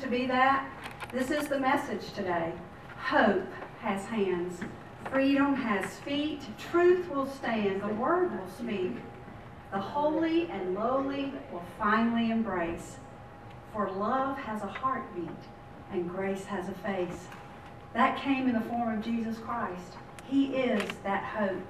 to be that? This is the message today. Hope has hands. Freedom has feet. Truth will stand. The word will speak. The holy and lowly will finally embrace. For love has a heartbeat and grace has a face. That came in the form of Jesus Christ. He is that hope.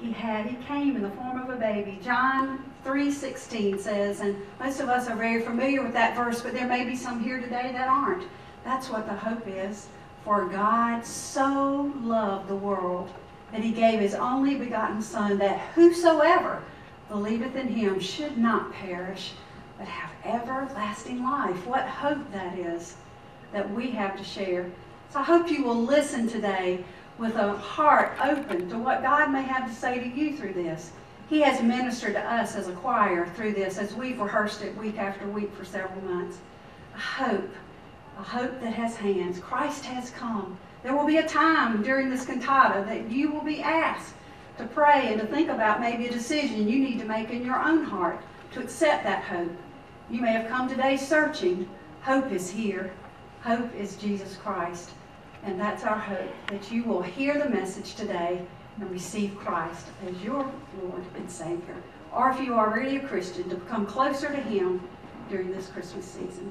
He had, he came in the form of a baby. John 3.16 says, and most of us are very familiar with that verse, but there may be some here today that aren't. That's what the hope is. For God so loved the world that he gave his only begotten Son, that whosoever believeth in him should not perish, but have everlasting life. What hope that is that we have to share. So I hope you will listen today with a heart open to what God may have to say to you through this. He has ministered to us as a choir through this as we've rehearsed it week after week for several months. A hope, a hope that has hands. Christ has come. There will be a time during this cantata that you will be asked to pray and to think about maybe a decision you need to make in your own heart to accept that hope. You may have come today searching. Hope is here. Hope is Jesus Christ. And that's our hope, that you will hear the message today and receive Christ as your Lord and Savior. Or if you are already a Christian, to become closer to Him during this Christmas season.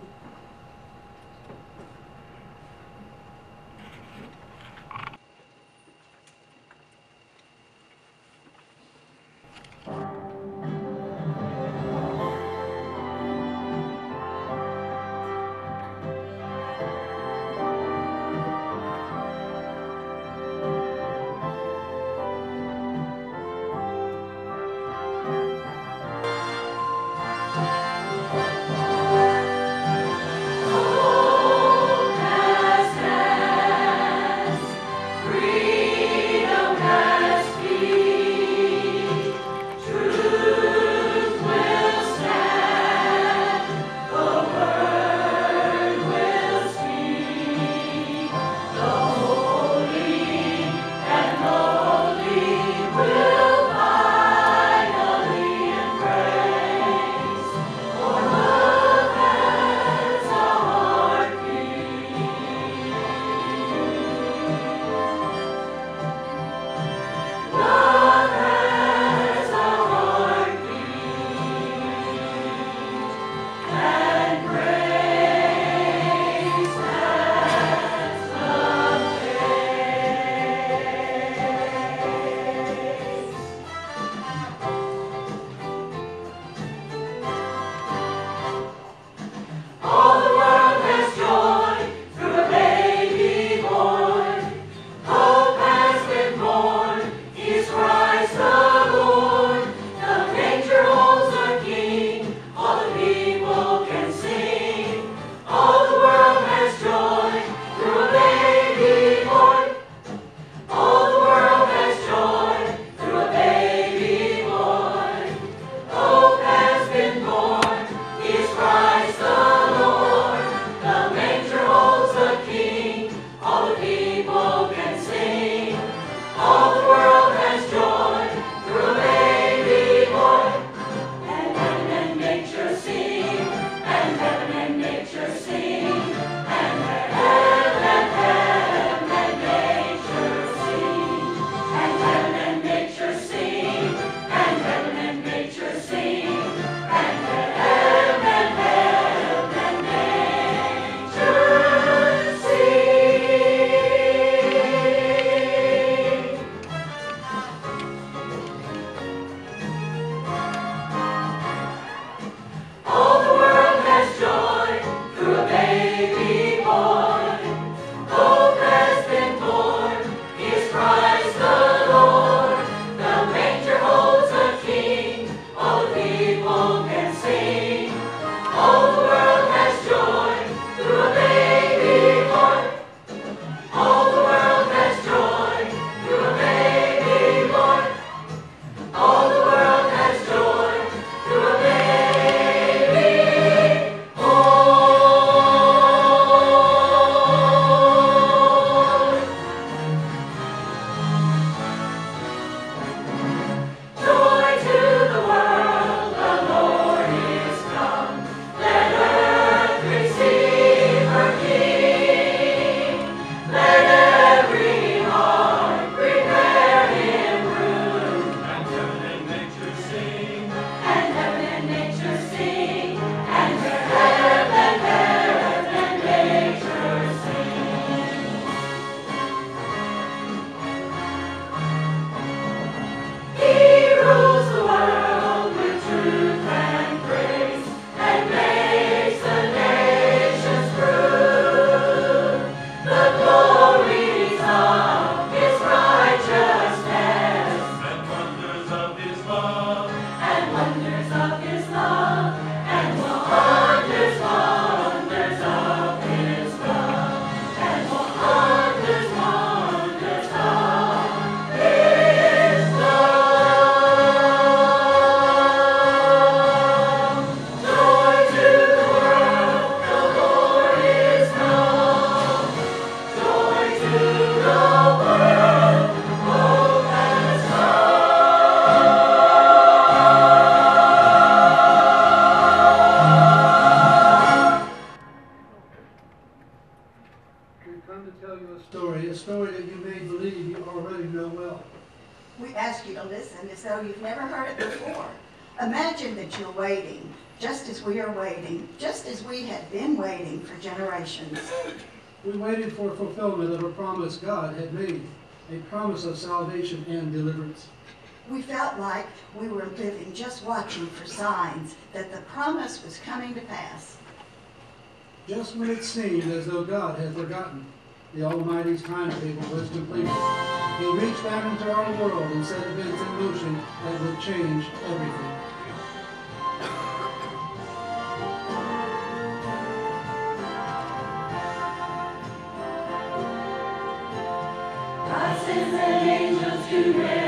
salvation and deliverance. We felt like we were living just watching for signs that the promise was coming to pass. Just when it seemed as though God had forgotten, the Almighty's timetable was completed. He reached out into our world and set events in motion that would change everything. Amen.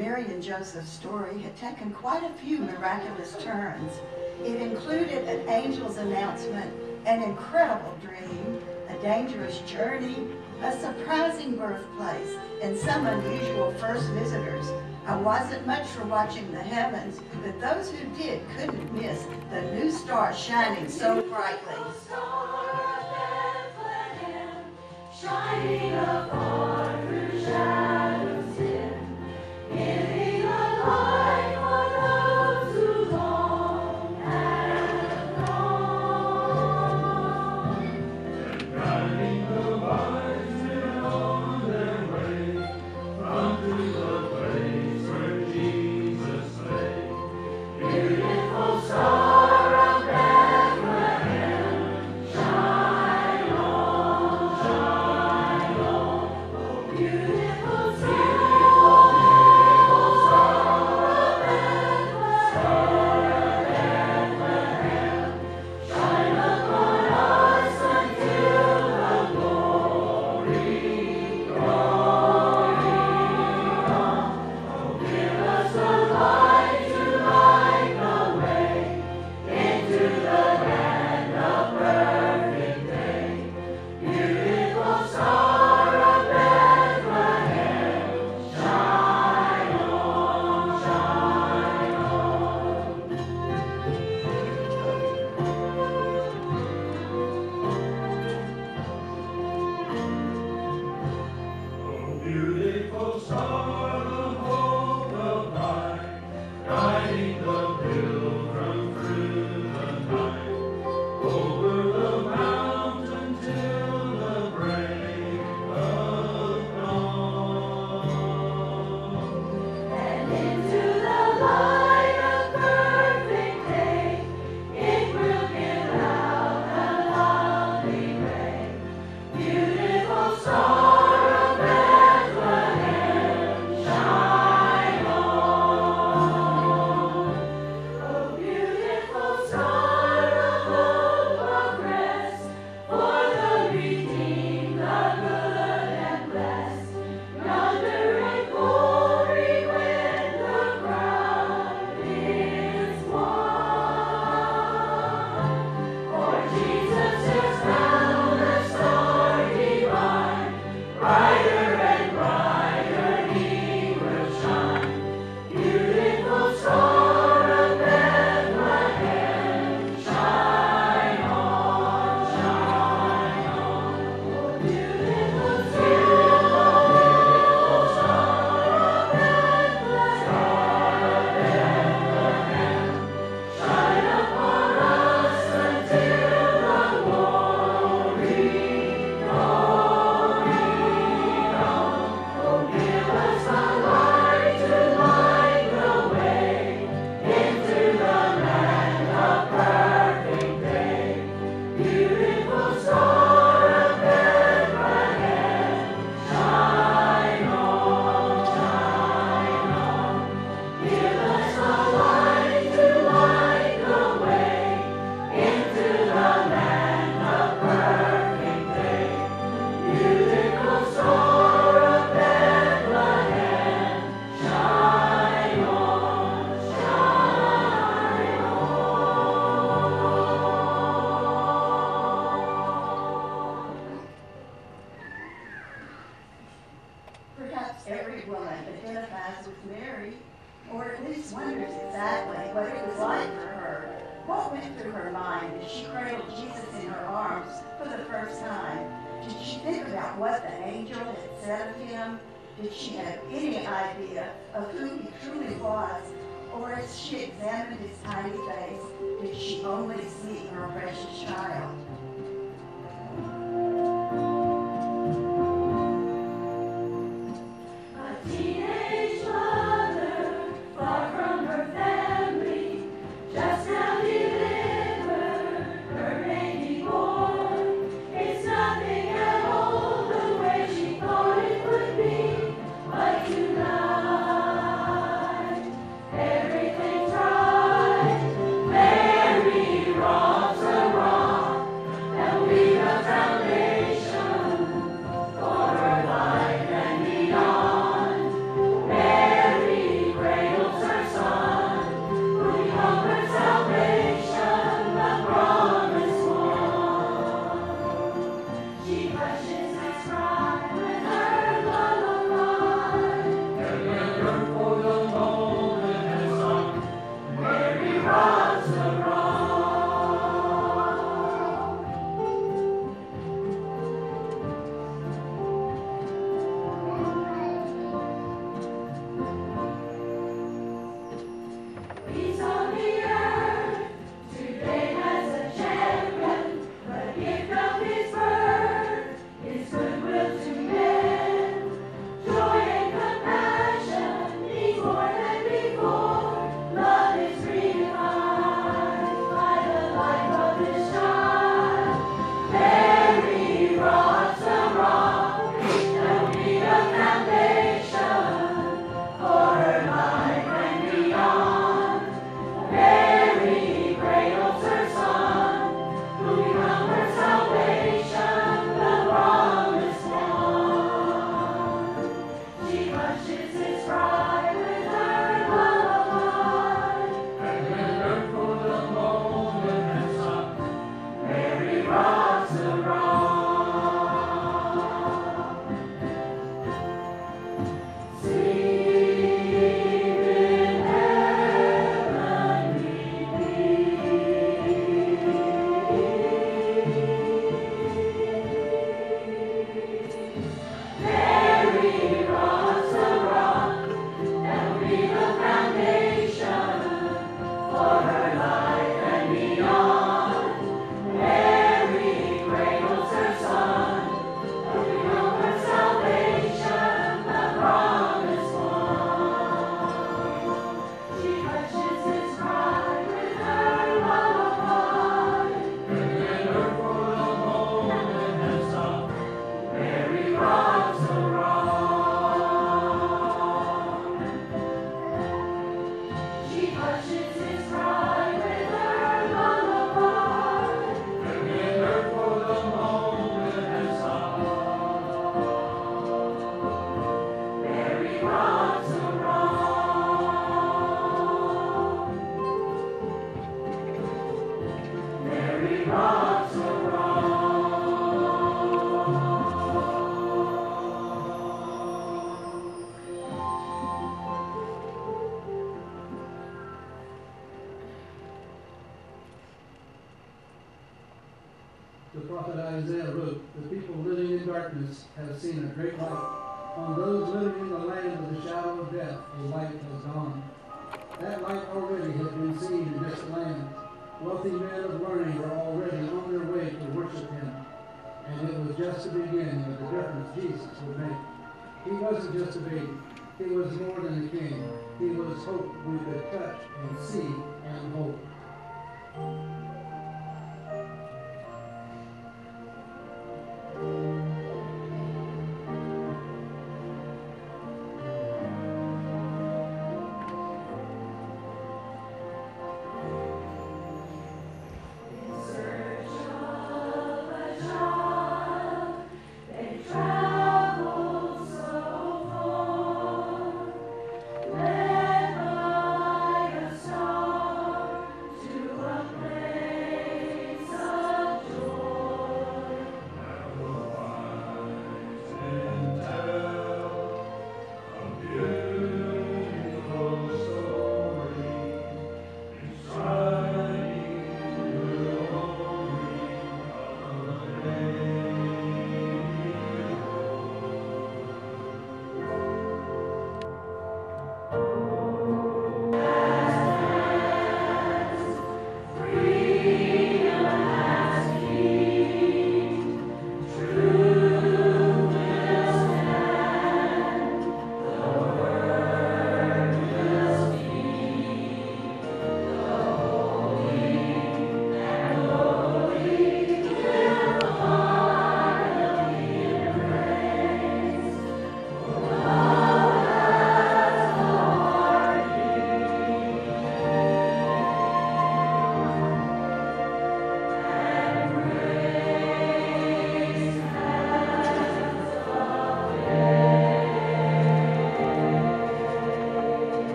Mary and Joseph's story had taken quite a few miraculous turns. It included an angel's announcement, an incredible dream, a dangerous journey, a surprising birthplace, and some unusual first visitors. I wasn't much for watching the heavens, but those who did couldn't miss the new star shining so brightly. Did if she had any idea of who he truly was, or as she examined his tiny face, did she only see her precious child.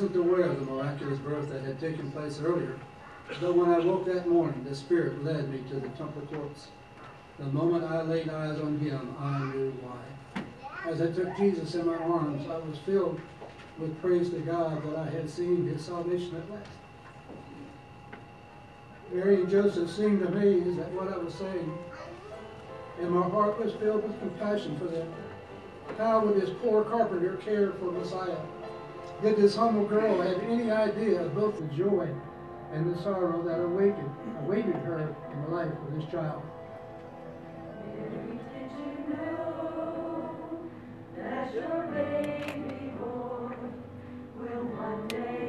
Wasn't aware of the miraculous birth that had taken place earlier, but when I woke that morning, the Spirit led me to the temple courts. The moment I laid eyes on him, I knew why. As I took Jesus in my arms, I was filled with praise to God that I had seen his salvation at last. Mary and Joseph seemed amazed at what I was saying, and my heart was filled with compassion for them. How would this poor carpenter care for Messiah? Did this humble girl have any idea of both the joy and the sorrow that awaited, awaited her in the life of this child? That your baby boy will one day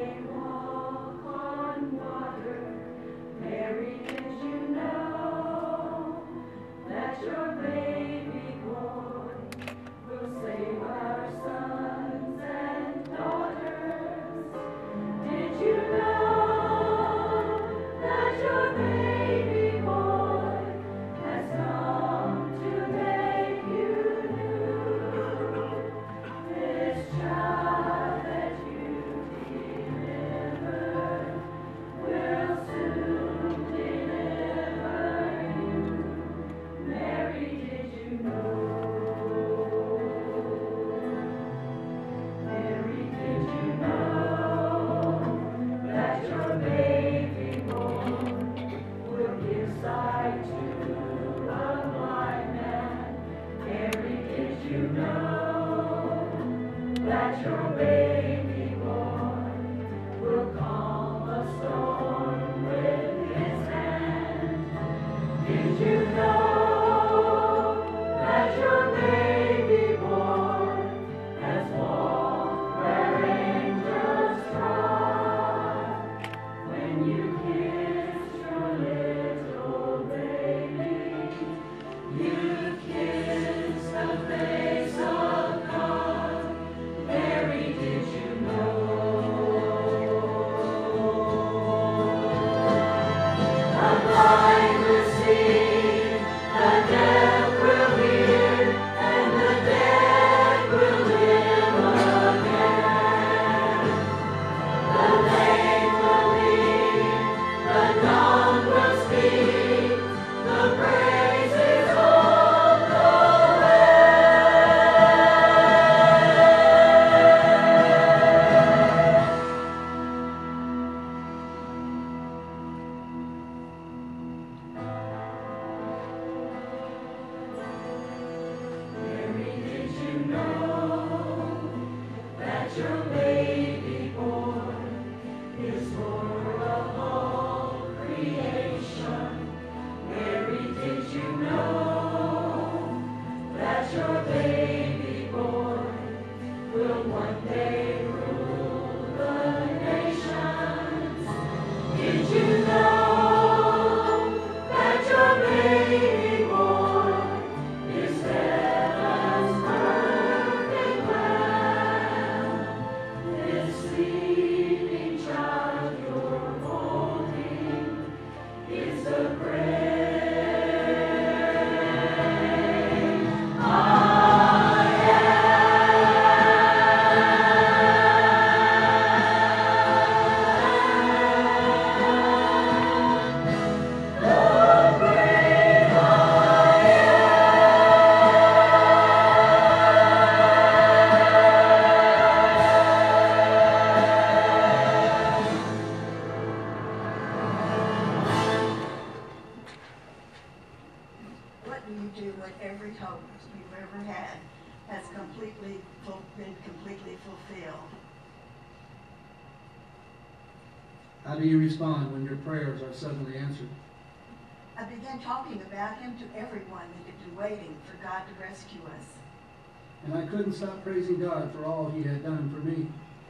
couldn't stop praising God for all he had done for me.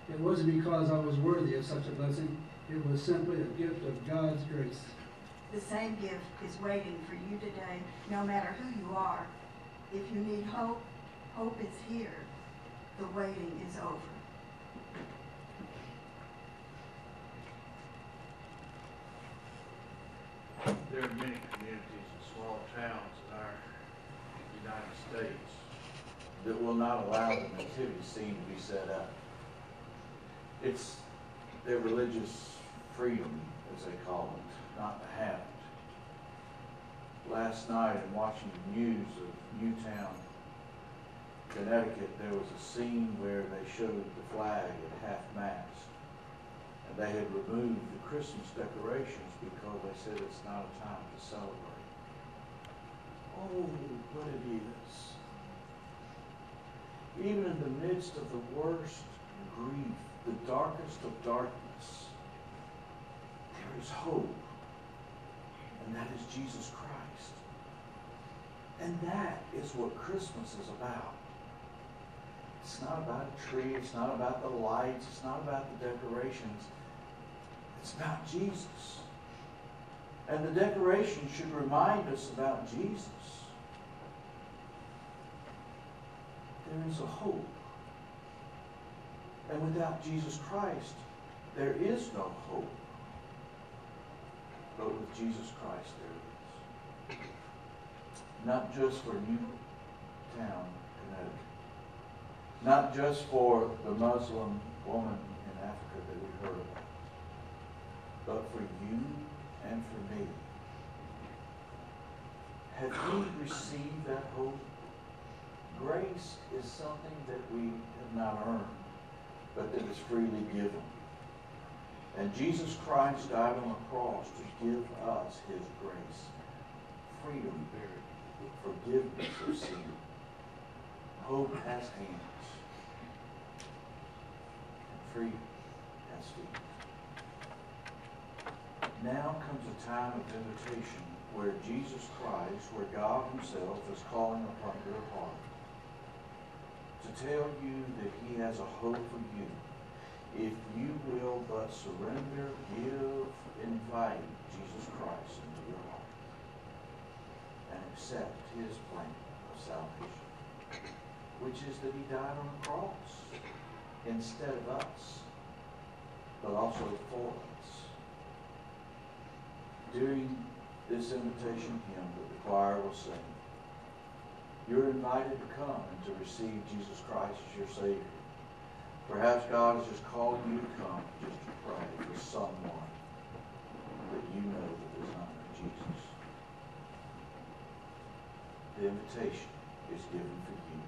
It wasn't because I was worthy of such a blessing. It was simply a gift of God's grace. The same gift is waiting for you today, no matter who you are. If you need hope, hope is here. The waiting is over. There are many communities and small towns in our United States that will not allow the nativity scene to be set up. It's their religious freedom, as they call it, not to have it. Last night, in watching the news of Newtown, Connecticut, there was a scene where they showed the flag at half-mast. And they had removed the Christmas decorations because they said it's not a time to celebrate. Oh, but it is. Even in the midst of the worst grief, the darkest of darkness, there is hope. And that is Jesus Christ. And that is what Christmas is about. It's not about a tree, it's not about the lights, it's not about the decorations. It's about Jesus. And the decorations should remind us about Jesus. There is a hope. And without Jesus Christ, there is no hope. But with Jesus Christ, there is. Not just for Newtown, Connecticut. Not just for the Muslim woman in Africa that we heard about, but for you and for me. Have we received that hope? Grace is something that we have not earned, but that is freely given. And Jesus Christ died on the cross to give us his grace, freedom, forgiveness of sin. Hope has hands, and freedom has feet. Now comes a time of invitation where Jesus Christ, where God himself is calling upon your heart to tell you that he has a hope for you if you will but surrender, give, invite Jesus Christ into your heart and accept his plan of salvation, which is that he died on the cross instead of us, but also for us. During this invitation hymn that the choir will sing, you're invited to come and to receive Jesus Christ as your Savior. Perhaps God is just calling you to come just to pray for someone that you know that does not know Jesus. The invitation is given for you.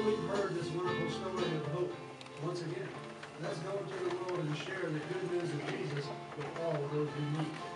That we've heard this wonderful story of hope once again, let's go into the world and share the good news of Jesus with all those we meet.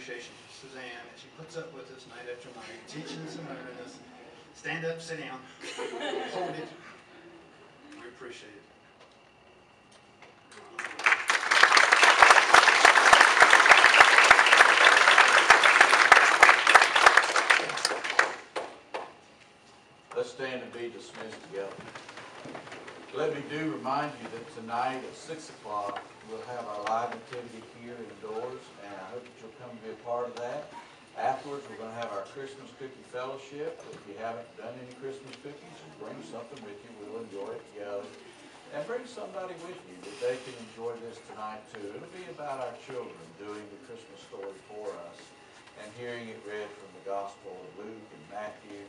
Appreciation to Suzanne as she puts up with us night after night, teaching us and learning us. Stand up, sit down, hold it. We appreciate it. Let's stand and be dismissed together. Let me do remind you that tonight at six o'clock, we'll have our live activity here indoors, and I hope that you'll come and be a part of that. Afterwards, we're gonna have our Christmas cookie fellowship. If you haven't done any Christmas cookies, bring something with you, we'll enjoy it together. And bring somebody with you that they can enjoy this tonight too. It'll be about our children doing the Christmas story for us and hearing it read from the Gospel of Luke and Matthew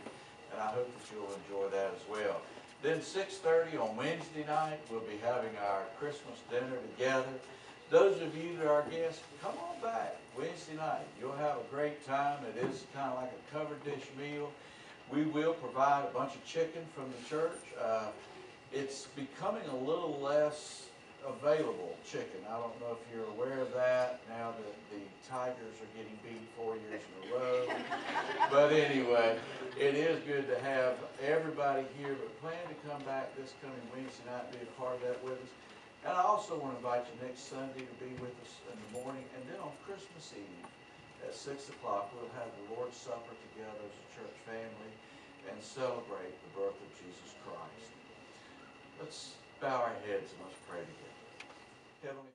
and I hope that you'll enjoy that as well. Then six thirty on Wednesday night, we'll be having our Christmas dinner together. Those of you that are guests, come on back Wednesday night. You'll have a great time. It is kind of like a covered dish meal. We will provide a bunch of chicken from the church. Uh, it's becoming a little less available chicken. I don't know if you're aware of that now that the Tigers are getting beat four years in a row. But anyway, it is good to have everybody here, but plan to come back this coming Wednesday night, be a part of that with us. And I also want to invite you next Sunday to be with us in the morning, and then on Christmas Eve at six o'clock, we'll have the Lord's Supper together as a church family and celebrate the birth of Jesus Christ. Let's bow our heads and let's pray together. Heavenly